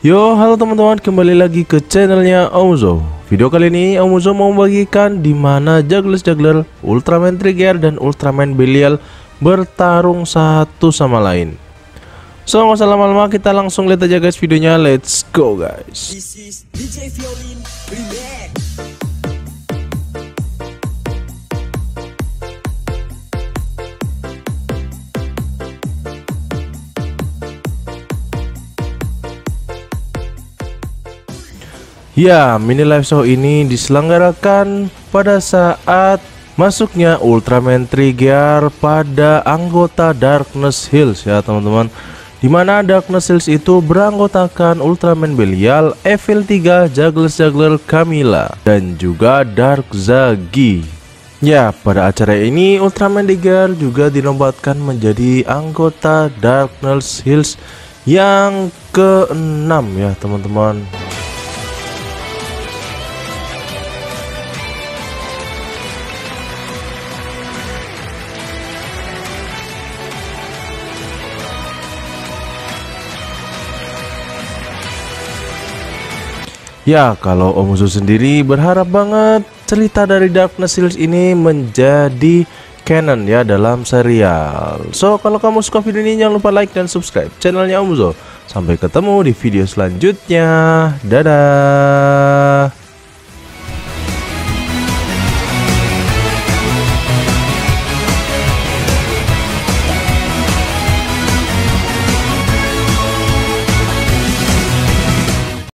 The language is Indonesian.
Yo, halo teman-teman, kembali lagi ke channelnya Omuzo. Video kali ini Omuzo mau membagikan di mana juggler-juggler Ultraman Trigger dan Ultraman Belial bertarung satu sama lain. So, nggak usah lama-lama, kita langsung lihat aja guys videonya. Let's go guys. This is DJ Violin. Ya, mini live show ini diselenggarakan pada saat masuknya Ultraman Trigger pada anggota Darkness Hills ya teman-teman. Di mana Darkness Hills itu beranggotakan Ultraman Belial, Evil 3, Juggler-Juggler Camilla, dan juga Dark Zagi. Ya, pada acara ini Ultraman Trigger juga dinobatkan menjadi anggota Darkness Hills yang keenam ya teman-teman. Ya, kalau Om Usu sendiri berharap banget cerita dari Darkness Hills ini menjadi canon ya dalam serial. So, kalau kamu suka video ini jangan lupa like dan subscribe channelnya Om Uzo. Sampai ketemu di video selanjutnya. Dadah.